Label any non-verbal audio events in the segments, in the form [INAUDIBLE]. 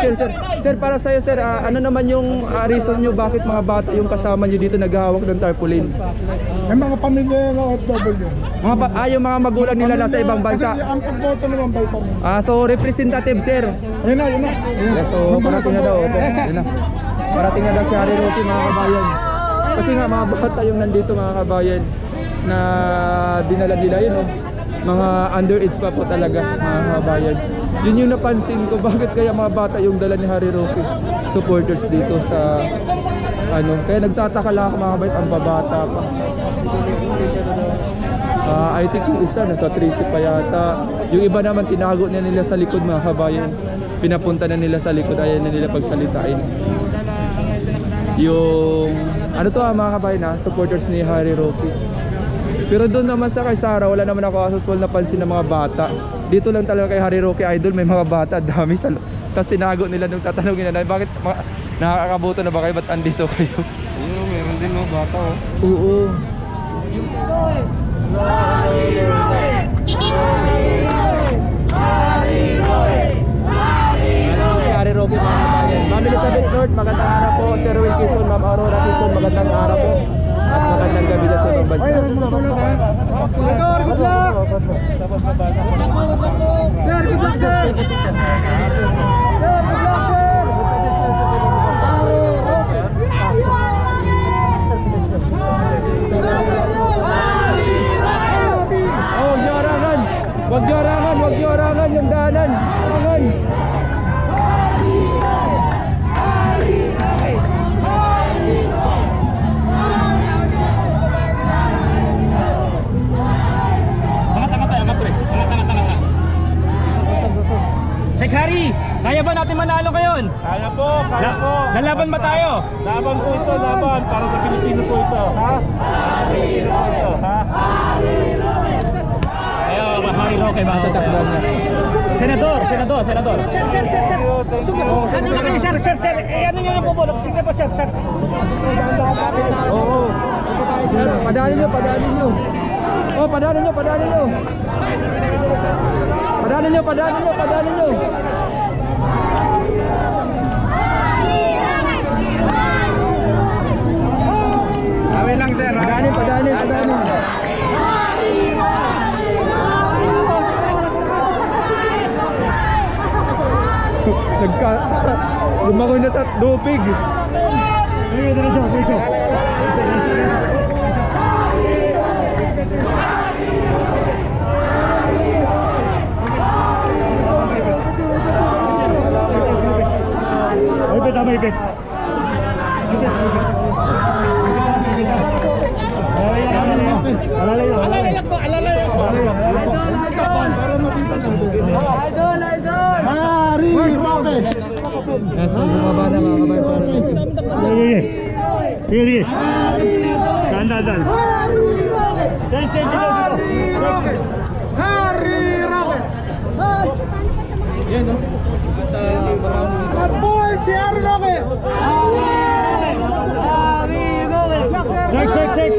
sir, sir. Sir, para sa'yo, sir, ah, ano naman yung ah, reason nyo bakit mga bata yung kasama nyo dito naghahawak ng tarpaulin? May mga pamilya ng OFW. Mga pa, ah, yung mga magulang nila nasa ibang bansa. Ang pagboto naman by pamilya. Ah, so representative, sir. Ayun na, ayun na. Ayun. Yes, so parating na daw. Opo, yun na. Parating na daw si Harry Roque mga kabayan. Kasi nga mga bata yung nandito mga kabayan na dinala nila yun oh. Mga underage pa po talaga mga kabayan. Yun yung napansin ko [LAUGHS] bakit kaya mga bata yung dala ni Harry Roque supporters dito sa ano. Kaya nagtataka lang ako mga kabayan ang babata pa. Ah, I think yung isa nasa 30 pa yata. Yung iba naman tinago na nila sa likod mga kabayan. Pinapunta na nila sa likod ayaw na nila pagsalitain. Yung ano to ah, mga kabayan ha, supporters ni Harry Roque. Pero doon naman sa kay Sara, wala naman ako asoswal na pansin ng mga bata. Dito lang talaga kay Harry Roque Idol, may mga bata, [LAUGHS] dami sa Tapos tinago nila nung tatanungin na, bakit mga, nakakabuto na ba kayo? Ba't andito kayo? [LAUGHS] Ayun, meron din no, bata oh. Oo. Si Harry Roque mga kabayan. Ma'am Elizabeth North, magandang araw po. Sir Will Quezon, Ma'am Aurora Quezon, magandang araw po. At magandang gabi na sa ibang bansa. Sir, good luck! Sir, good luck, sir! Natin manalo ngayon? Kaya po, kaya po. lalaban ba tayo? Laban po ito, laban. Para sa Pilipino po ito. Ha? Pilipino po ito, ha? Kaya Harry Roque ba? Tatakdan niya. Senador, senador, senador. Sir, sir, sir, sir. Ano na kayo, sir, sir, sir? Eh, ano nyo na po, Bolo? Sige po, sir, sir. Oo. Sir, Padaanin niyo, padaanin niyo. Oh, padaanin niyo, padaanin niyo. Padaanin niyo, padaanin niyo, padaanin niyo. [LAUGHS] Nagka... Lumakoy na sa dupig. Harry Roque! Yan no. At boy, si Harry Roque! Check, check, check.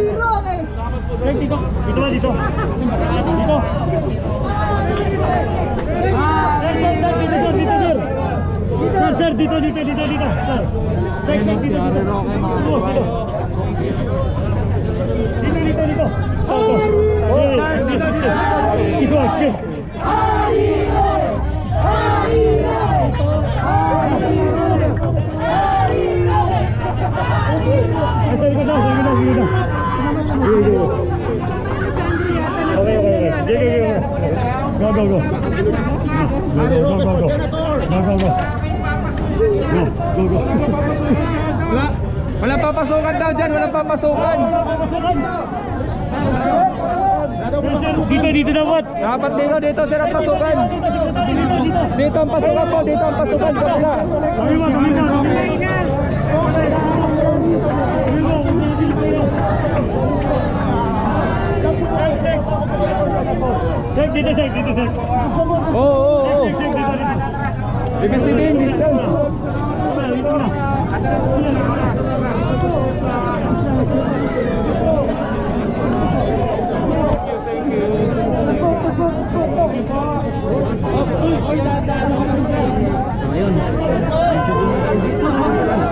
Check dito. Dito ba, dito? Dito. Sir, sir, dito, dito, dito, dito, dito, dito. Dito, dito. Dito, dito. Dito, dito, papasukan daw dyan, walang papasukan. Dito, dito dapat. Dapat dito, dito sir ang pasukan. Dito ang pasukan po, dito ang pasukan kami mo. Check dito, check dito, check. Oo, oo. Ibig sabihin, distance. Dito na. So ayun, medyo gumagawin dito.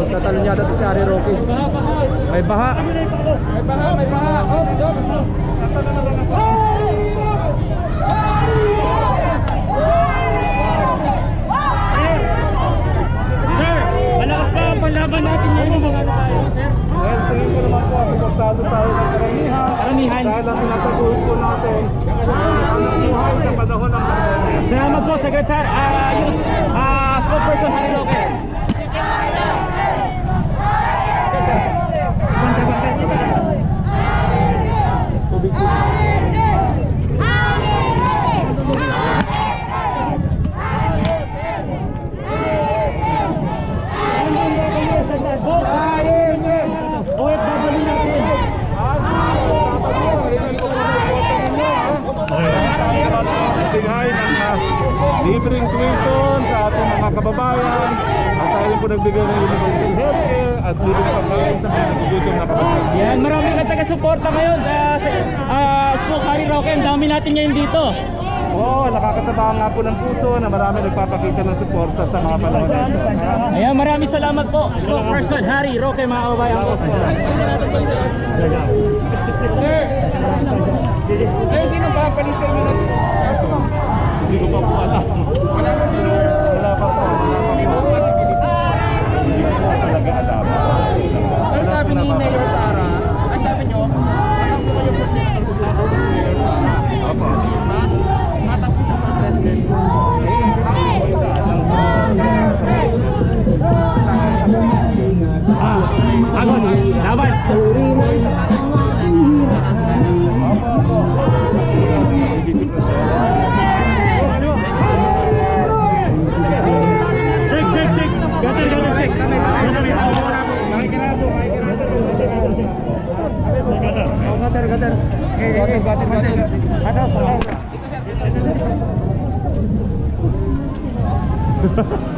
So, tatalon yata ito si Ari Rocky. May baha. May baha, may baha. Oh, so, Sir, malakas pa ang panlaban natin ngayon mga ano tayo, sir? Well, tingin ko naman po, suportado tayo ng karamihan. Karamihan. Dahil ang tinataguhin po natin, ang buhay sa panahon ng pandemya. Salamat po, Secretary, ah, youth, ah, spokesperson Harry Roque. OFW natin. Nagbigay ng ah, libreng tuition sa ating mga kababayan at tayo po nagbigay ng universal healthcare at libreng pagkain sa mga nagugutom na kababayan. Yan, marami taga-suporta ngayon sa, sa ah, Spoke Harry Roque. Ang dami natin ngayon dito. Oo, nakakataba nga po ng puso na marami nagpapakita ng suporta sa mga panahon na ito. Ayan, maraming salamat po. Spokesperson Harry Roque, mga kababayan ko. Sir, sino ba palisay mo na Hindi ko pa po alam. Wala mo sino. Wala pa po. Hindi mo ba si Pilip? Hindi ko po talaga alam. Sir, sabi ni Mayor Sara, Agon, dan ada [LAUGHS]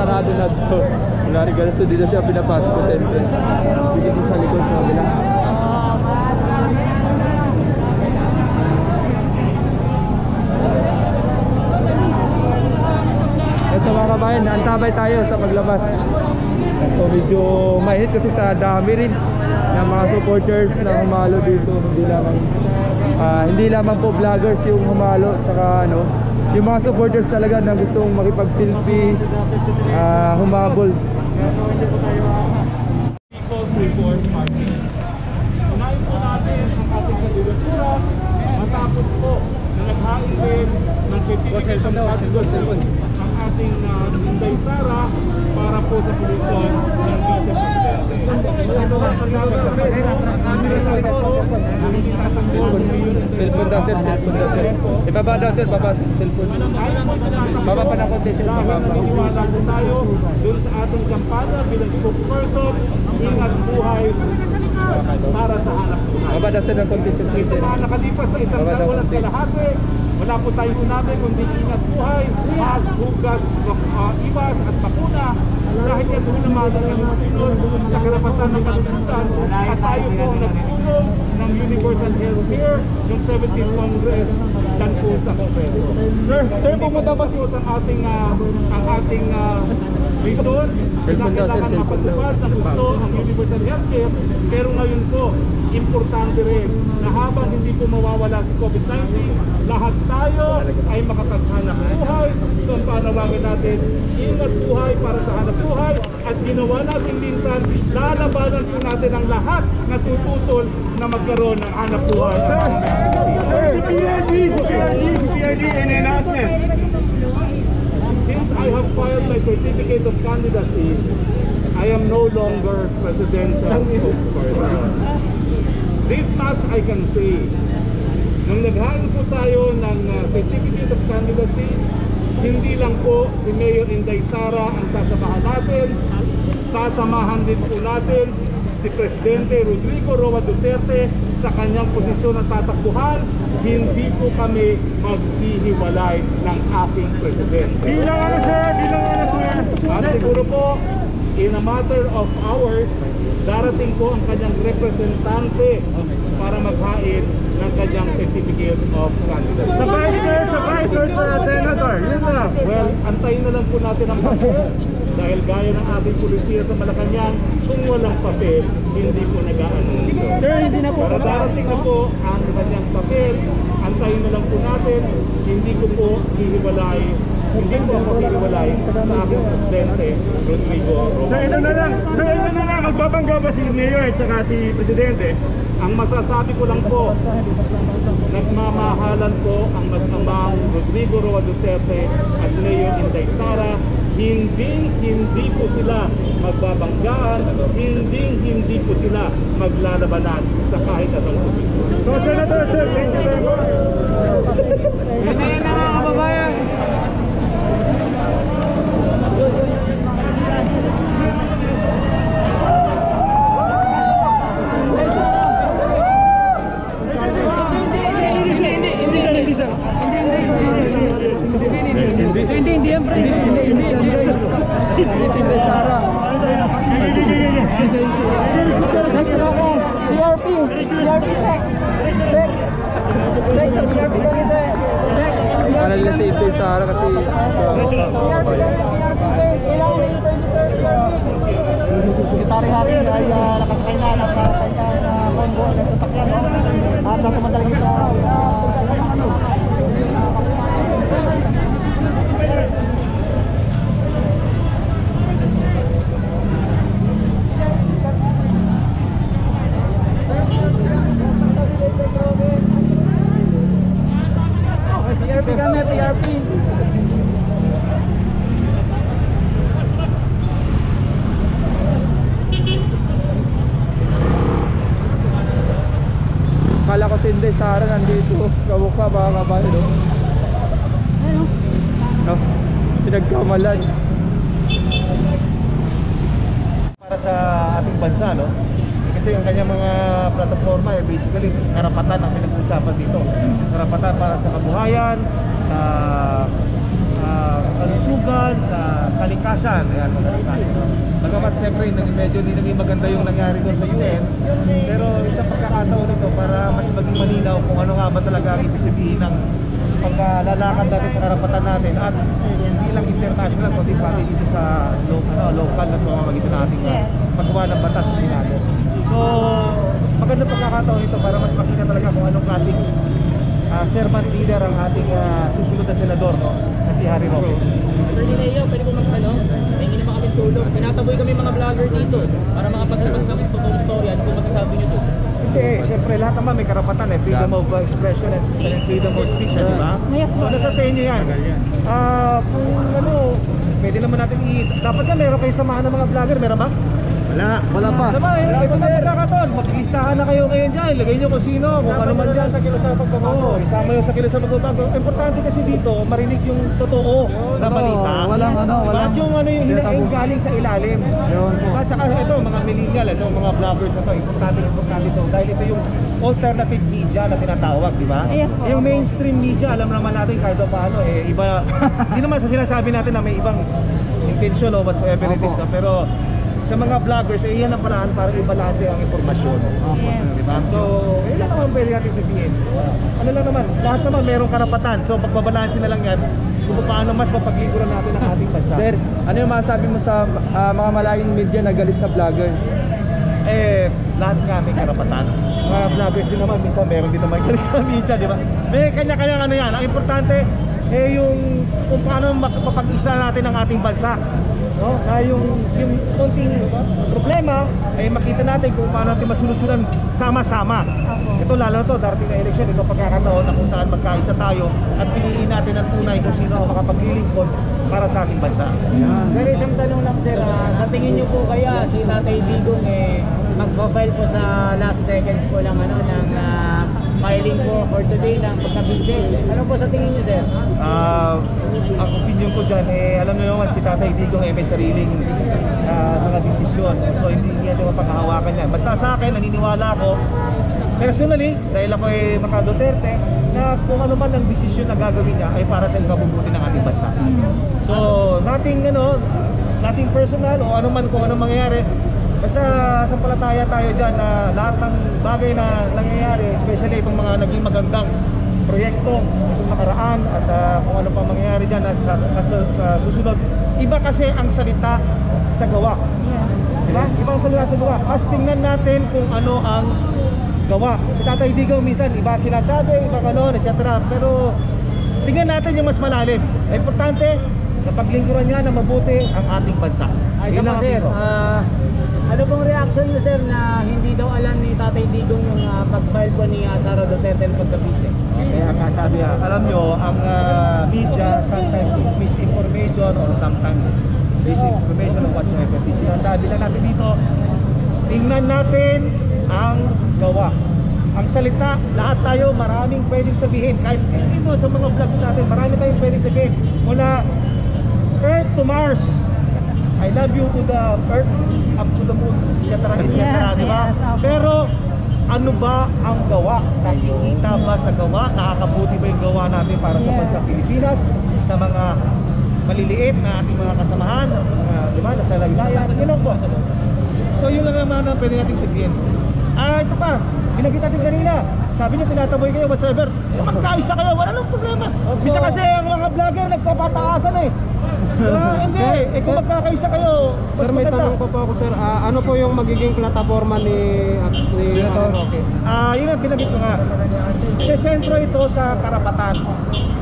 sarado na to. Wala rin ganun. Dito siya pinapasok sa entrance. Antabay tayo sa paglabas. So medyo mahit kasi sa dami rin ng mga supporters na humalo dito. Hindi lamang ah, hindi lamang po vloggers yung humalo tsaka ano, yung mga supporters talaga na gustong makipag-selfie, ah, humabol. Reform Party. Unahin po natin ang ating kandidatura matapos po na naghain din ng of candidacy ang ating uh, Inday Sara para po sa posisyon ng Vice Presidente. Cellphone daw sir, cellphone daw sir. Ibaba daw sir, baba cellphone. Baba pa na konti sir, baba pa. Naniniwala po tayo dun sa ating kampanya bilang spokesperson, ingat buhay para sa hanap buhay. Baba daw sir ng konti sir, sir. mga nakalipas na isang taon at kalahati, Wala po tayong sinabi kundi ingat buhay, mahal, hugas, uh, iwas at bakuna dahil yan po naman ang kalusunod sa karapatan ng kalusutan at tayo po nagtulong ng Universal Health Care ng 17th Congress dyan po sa Kongreso. Sir, sir, pumunta ba po ang ating ah, ang ating uh, reason Cellphone daw, sir, kailangan cellphone daw. mapatupad ng gusto ang Universal Health Care pero ngayon po importante rin na habang hindi po mawawala si COVID-19 lahat tayo ay makapaghanap buhay so ang panawagan natin ingat buhay para sa hanap buhay at ginawa natin minsan lalabanan po natin ang lahat na tututol na magkaroon ng hanap buhay Sir, si PRD, si PRD, si PRD, any announcement? Have filed my certificate of candidacy, I am no longer presidential spokesperson. This much I can say. Nung naghain po tayo ng uh, certificate of candidacy, hindi lang po si Mayor Inday Sara ang sasamahan natin, sasamahan din po natin si Presidente Rodrigo Roa Duterte sa kanyang posisyon na tatakbuhan, hindi po kami maghihiwalay ng aking Presidente. Bilang ano sir, bilang ano sir? At siguro po, in a matter of hours, darating po ang kanyang representante para maghain ng kanyang certificate of candidacy. Sabay sir, sabay sir sa senator, yun na. Well, antayin na lang po natin ang papel dahil gaya ng ating pulisiya sa Malacanang, kung walang papel, hindi po nag-aanunsyo. Sir, hindi na po Pero darating na po ang kanyang papel, antayin na lang po natin, hindi ko po hihiwalay, hindi po ako hihiwalay sa aking presidente, Rodrigo Roman. Sir, ito na lang. Sir, ito na lang. Magbabangga ba si Mayor at saka si Presidente? Ang masasabi ko lang po, nagmamahalan po ang masamang Rodrigo Roa Duterte at Mayor Inday Sara. Hindi, hindi po sila magbabanggaan, hindi, hindi po sila maglalabanan sa kahit anong posisyon. So, Senator, sir, thank you very much. Yan na yan na mga kababayan. Hindi, hindi, hindi. Hindi, hindi, hindi yan, pre. Si Presidente Sara. Sige, sige, sige. Next na ako. PRP. PRP check. Check. Check sa PRP ganito eh. Check. Para nila si Inday Sara kasi sa mga kabayan. Secretary Harry ay uh, nakasakay na ng uh, kanyang uh, convo ng sasakyan at sasamantala dito uh, ano PRP kami, PRP. Kala ko si Inday Sara nandito. Gawok pa mga kabayan. No? Ayun. No? Pinagkamalan. para sa ating bansa, no? Kasi yung kanyang mga plataforma, eh, basically, karapatan ang pinag-uusapan dito. Karapatan para sa kabuhayan, sa kalusugan, sa kalikasan. Ayan, kalikasan. Bagamat siyempre, medyo di naging maganda yung nangyari doon sa UN, pero isang pagkakataon nito para mas maging malinaw kung ano nga ba talaga ang ibig sabihin ng paglalakad natin sa karapatan natin at hindi lang international kundi pati dito sa local, ano, local na pamamagitan ng ating uh, paggawa ng batas sa Senado. So, maganda pagkakataon ito para mas makita talaga kung anong klaseng uh, servant leader ang ating uh, susunod na senador, no? na si Harry Roque. Sir Leo, pwede po magtanong? May naman kami tulong. Tinataboy kami mga vlogger dito para makapaglabas ng totoong story. Ano po masasabi niyo to? Hindi, eh, siyempre lahat naman may karapatan eh. Freedom of uh, expression and freedom of speech, eh, di ba? Yes, So, nasa sa inyo yan. Ah, kung ano, pwede naman natin i... Dapat nga meron kayo samahan ng mga vlogger, meron ba? Wala. Wala pa. Diba, eh, ito na. Maglistahan na kayo ngayon dyan. Ilagay nyo kung sino, kung ano man dyan. sa kilos sa pagbabago. Oo, isama yung sa kilos sa pagbabago. Importante kasi dito, marinig yung totoo na balita. Walang ano, walang... At yung ano yung hinaing galing sa ilalim. Yun po. At saka ito, mga millennial, ano, mga vloggers na to, importante, importante to. Dahil ito yung alternative media na tinatawag, di ba? Yes po. Yung mainstream media, alam naman natin kahit pa paano, eh, iba, [LAUGHS] hindi naman sa sinasabi natin na may ibang intention o whatsoever it is, pero sa mga vloggers, eh, yan ang paraan para i-balance ang impormasyon. Yes. Di ba? So, yun lang naman pwede natin sabihin. Ano lang naman, lahat naman merong karapatan. So, pagbabalansin na lang yan kung paano mas mapagliguran natin ang ating bansa. Sir, ano yung masabi mo sa ah, mga malaking media na galit sa vlogger? eh, lahat nga may karapatan. Mga vloggers din naman, minsan meron din naman galing sa media, di ba? May kanya-kanya ano yan. Ang importante, eh yung kung paano makapag-isa natin ang ating bansa. No? Na yung, yung konting problema, ay makita natin kung paano natin masulusunan sama-sama. Ito lalo to, darating na election, ito pagkakataon na kung saan magkaisa tayo at piliin natin ang tunay kung sino ang makapaglilingkod para sa ating bansa. Sir, isang tanong lang sir, Ah, sa tingin niyo po kaya si Tatay Digong eh magpo-file po sa last seconds po ng ano ng ah, filing po for today ng pagka-busy. Ano po sa tingin niyo sir? Ah, ang opinion ko dyan, eh, alam nyo naman si Tatay Digong eh, may sariling ah, mga desisyon. So hindi niya naman pagkahawakan yan. Basta sa akin, naniniwala ako, personally, dahil ako ay mga Duterte, na kung ano man ang desisyon na gagawin niya ay para sa ikabubuti ng ating bansa. So, nothing ano, nothing personal o ano man kung ano mangyayari, basta sampalataya tayo dyan na lahat ng bagay na nangyayari, especially itong mga naging magandang proyekto itong nakaraan at ah, kung ano pa mangyayari dyan at sa, sa, sa susunod. Iba kasi ang salita sa gawa. Yes. Diba? Ibang salita sa gawa. Mas tingnan natin kung ano ang gawa. Si Tatay Digong minsan iba sinasabi, iba ganon, etc. Pero tingnan natin yung mas malalim. Ang importante, na paglingkuran niya na mabuti ang ating bansa. Ay, ang sir, ano pong reaction niyo sir na hindi daw alam ni Tatay Digong yung ah, pag-file po ni ah, Sara Duterte ng pagka-busy? Kaya nga sabi ha, alam nyo, ang ah, media sometimes is misinformation or sometimes disinformation or whatsoever. Sinasabi lang natin dito, tingnan natin ang gawa. Ang salita, lahat tayo maraming pwedeng sabihin. Kahit ito sa mga vlogs natin, marami tayong pwedeng sabihin. Mula Earth to Mars. I love you to the Earth, up to the moon, etc. etc. Yes, di ba? yes, opo. Pero ano ba ang gawa? Nakikita ba sa gawa? Nakakabuti ba yung gawa natin para sa Yes. bansang Pilipinas? Sa mga maliliit na ating mga kasamahan, mga, di ba, nasa laylayan, yun lang po. So yun lang naman ang pwede natin sabihin. Ah, ito pa, binagit natin kanina. Sabi niyo tinataboy kayo whatsoever. Eh, Magkaisa kayo, wala nang problema. Bisa kasi ang mga vlogger nagpapataasan eh. Diba? [LAUGHS] Hindi, eh kung magkakaisa kayo, mas Sir, may maganda. tanong pa po ako sir. Ah, ano po yung magiging plataforma ni at ni Senator Roque? Ah, yun ang binagit ko nga. Sa sentro ito sa karapatan.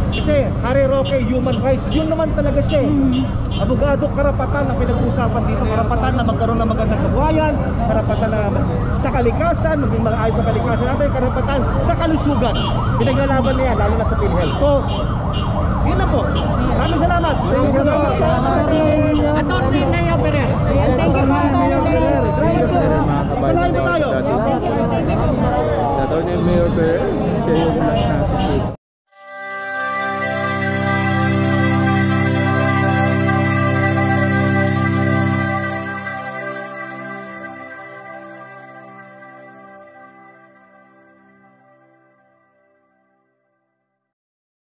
Kasi Harry Roque, human rights, yun naman talaga siya. eh. Abogado, karapatan ang pinag-uusapan dito. Karapatan na magkaroon ng magandang kabuhayan, karapatan na sa kalikasan, maging maayos sa kalikasan natin, karapatan sa kalusugan. Pinaglalaban niya, lalo na sa PhilHealth. So, yun na po. Maraming salamat. Thank you, salamat. Attorney Naya Berer. Thank you, Mayor Thank you, sir. Pagkakalari po tayo. Sa Attorney Mayor Berer, siya yung last natin.